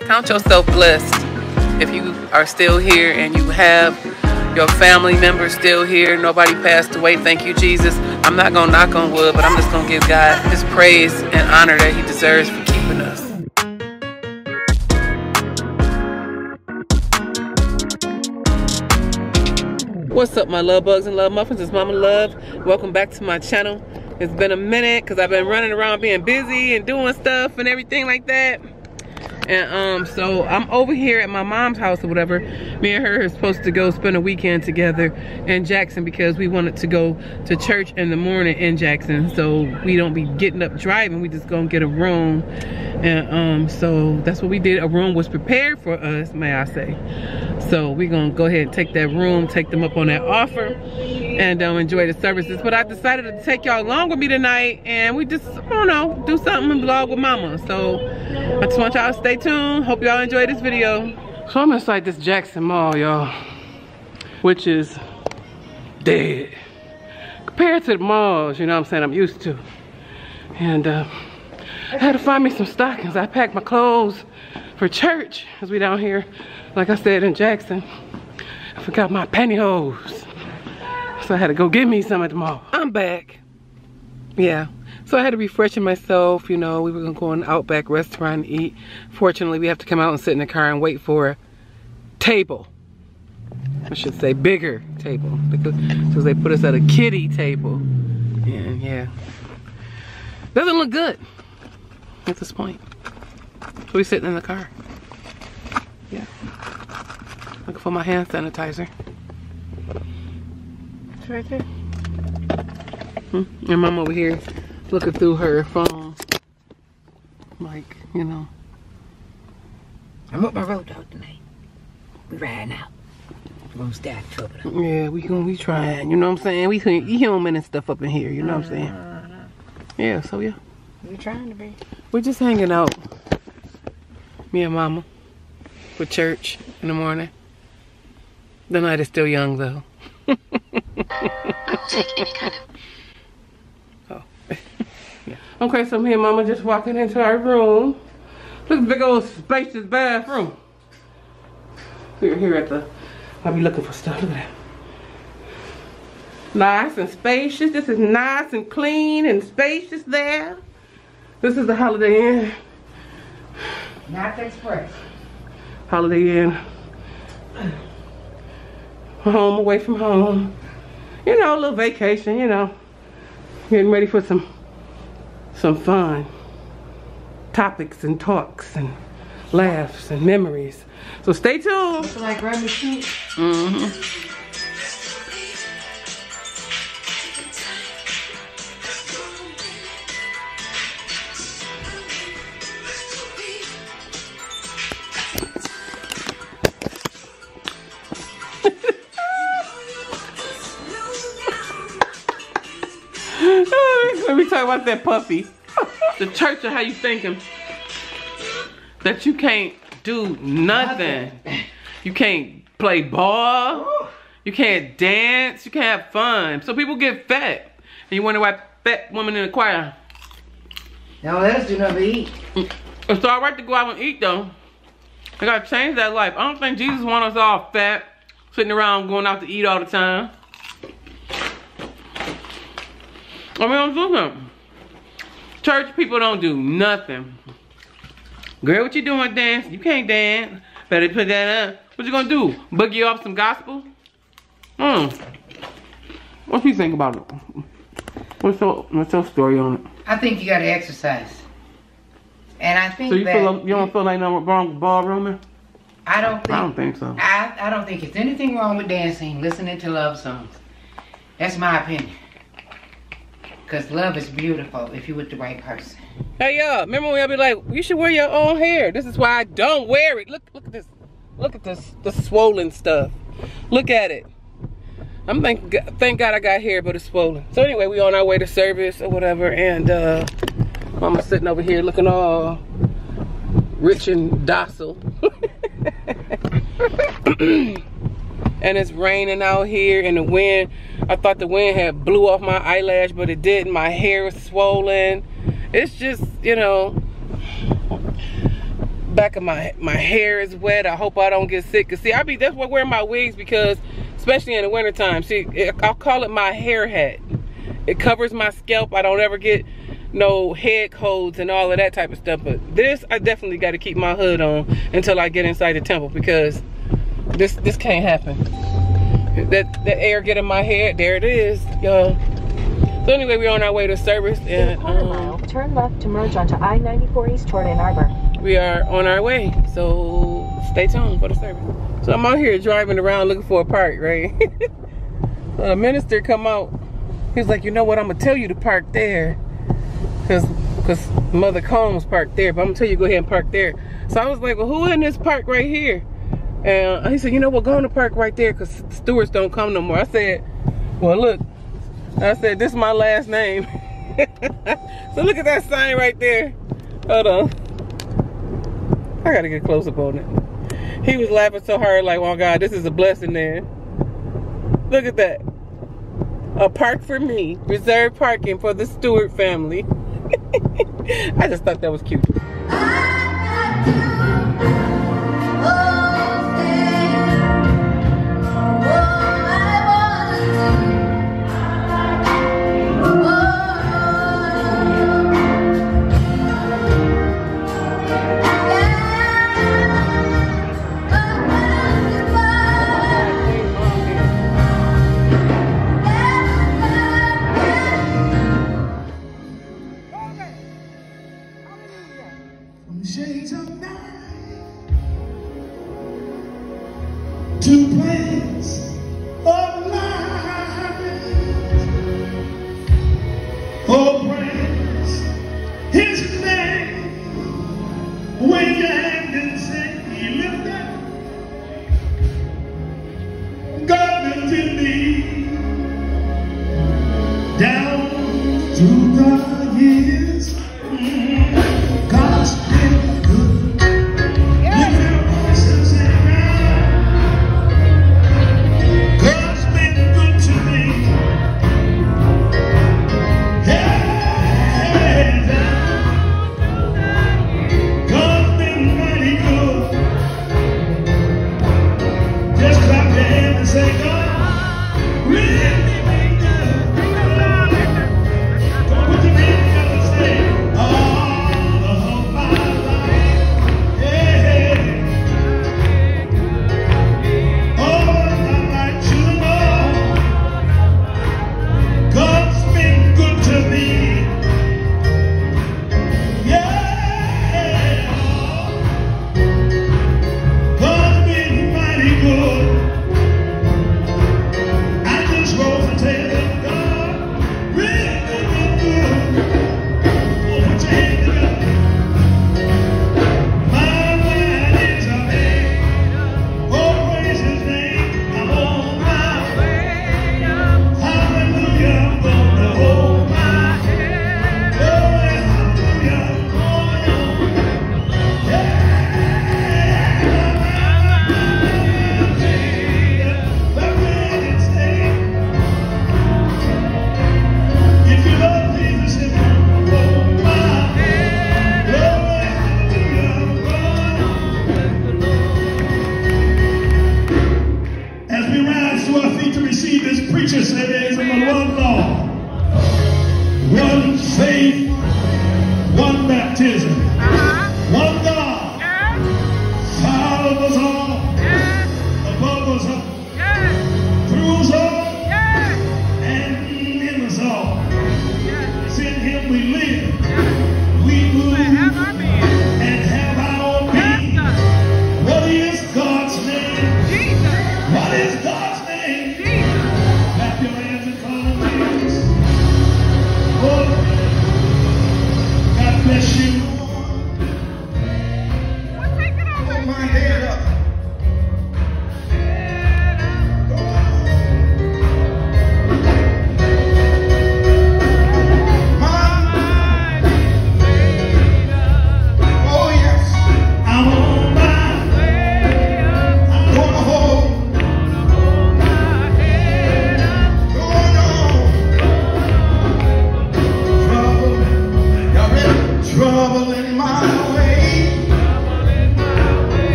Count yourself blessed if you are still here and you have your family members still here. Nobody passed away. Thank you, Jesus. I'm not going to knock on wood, but I'm just going to give God his praise and honor that he deserves for keeping us. What's up, my love bugs and love muffins? It's Momma Love. Welcome back to my channel. It's been a minute because I've been running around being busy and doing stuff and everything like that. And um, so I'm over here at my mom's house or whatever. Me and her are supposed to go spend a weekend together in Jackson because we wanted to go to church in the morning in Jackson. So we don't be getting up driving. We just gonna get a room. And um, so that's what we did. A room was prepared for us, may I say. So we're gonna go ahead and take that room, take them up on that offer, and um, enjoy the services. But I decided to take y'all along with me tonight, and we just, I don't know, do something and vlog with mama. So I just want y'all to stay tuned. Hope y'all enjoy this video. So I'm inside this Jackson Mall, y'all, which is dead. Compared to the malls, you know what I'm saying, I'm used to. And uh, I had to find me some stockings. I packed my clothes for church as we down here, like I said, in Jackson. I forgot my pantyhose. So I had to go get me some at the mall. I'm back. Yeah. So I had to be freshen myself, you know, we were gonna go in Outback restaurant and eat. Fortunately, we have to come out and sit in the car and wait for a table. I should say bigger table because, because they put us at a kiddie table. And yeah, doesn't look good at this point. So we sitting in the car. Yeah. Looking for my hand sanitizer. It's right there. Hmm. And mom over here looking through her phone. Like, you know. I'm up my road dog tonight. We riding out. We're gonna trouble. Yeah, we gonna be trying. You know what I'm saying? We human and stuff up in here. You know what I'm saying? Uh-huh. Yeah. So yeah, We trying to be. we're just hanging out. Me and Mama for church in the morning. The night is still young though. I will take any kind of Oh. yeah. Okay, so me and Mama just walking into our room. Look at the big old spacious bathroom. We're here at the. I'll be looking for stuff. Look at that. Nice and spacious. This is nice and clean and spacious there. This is the Holiday Inn. Not the express. Holiday Inn. Home away from home. You know, a little vacation, you know. Getting ready for some some fun. Topics and talks and laughs and memories. So stay tuned. Like Grammy Sheet. Mm-hmm. Let me about that puppy. The church of how you thinking that you can't do nothing. You can't play ball. You can't dance. You can't have fun. So people get fat. And you wonder why fat women in the choir. Now let us do nothing but eat. Mm. It's all right to go out and eat though. I gotta change that life. I don't think Jesus wants us all fat, sitting around going out to eat all the time. I mean, I'm doing Church people don't do nothing. Girl, what you doing dance? You can't dance. Better put that up. What you gonna do? Boogie off some gospel? Hmm. What you think about it? What's your, what's your story on it? I think you gotta exercise. And I think So you that feel you don't feel like no wrong ballrooming? I don't think I don't think so. I, I don't think it's anything wrong with dancing, listening to love songs. That's my opinion. Cause love is beautiful if you're with the right person. Hey y'all, remember when I be like, you should wear your own hair. This is why I don't wear it. Look, look at this. Look at this, the swollen stuff. Look at it. I'm thank thank God I got hair, but it's swollen. So anyway, we on our way to service or whatever, and uh, Mama sitting over here looking all rich and docile. and it's raining out here and the wind i thought the wind had blew off my eyelash but it didn't my hair is swollen it's just you know back of my my hair is wet. I hope I don't get sick. Cause see, I be that's what wearing my wigs because, especially in the wintertime, see, it, I'll call it my hair hat. It covers my scalp. I don't ever get no head colds and all of that type of stuff. But this, I definitely got to keep my hood on until I get inside the temple because this this can't happen. That the air get in my head. There it is, y'all. So anyway, we're on our way to service and um, turn left to merge onto I-94 East toward Ann Arbor. We are on our way, so stay tuned for the service. So I'm out here driving around looking for a park, right? so the minister come out. He's like, you know what? I'm gonna tell you to park there, cause cause Mother Combs parked there, but I'm gonna tell you go ahead and park there. So I was like, well, who in this park right here? And he said, you know what? Go in the park right there, cause stewards don't come no more. I said, well, look, I said, this is my last name. so look at that sign right there. Hold on. I gotta get close up on it. He was laughing so hard, like, oh God, this is a blessing there. Look at that. A park for me. Reserved parking for the Stewart family. I just thought that was cute. To of night. Plans.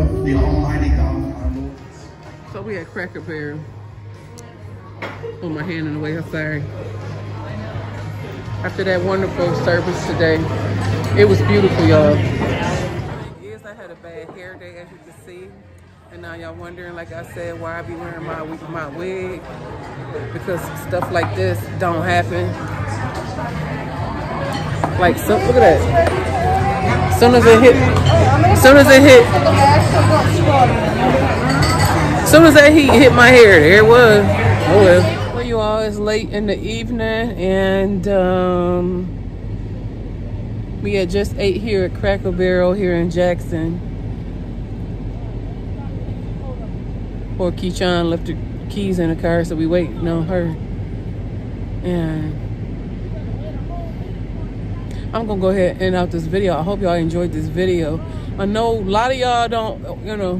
Of the Almighty God. So we had Cracker Barrel. Oh, my hand in the way, I'm sorry. After that wonderful service today, it was beautiful, y'all. Yes, I had a bad hair day, as you can see. And now y'all wondering, like I said, why I be wearing my, my wig. Because stuff like this don't happen. Like, so, look at that. As soon as it hit, as soon as it hit, as soon as that heat hit my hair, there it was. Oh well. Well, you all, it's late in the evening and um, we had just ate here at Cracker Barrel here in Jackson. Poor Keyshawn left the keys in the car, so we waiting on her. And I'm gonna go ahead and end out this video. I hope y'all enjoyed this video. I know a lot of y'all don't, you know,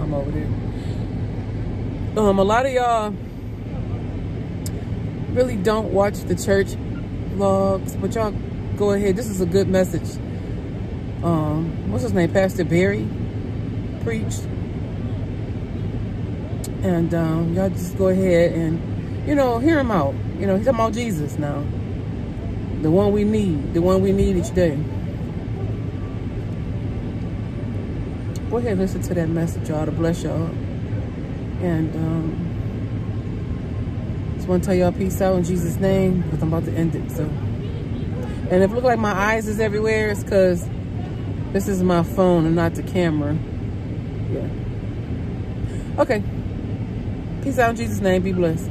I'm over there. Um, a lot of y'all really don't watch the church vlogs, but y'all go ahead. This is a good message. Um, what's his name? Pastor Barry preached. And um, y'all just go ahead and, you know, hear him out. You know, he's talking about Jesus now. The one we need. The one we need each day. Go ahead listen to that message, y'all, to bless y'all. And um, just want to tell y'all peace out in Jesus' name because I'm about to end it. So, and if it look like my eyes is everywhere, it's because this is my phone and not the camera. Yeah. Okay. Peace out in Jesus' name. Be blessed.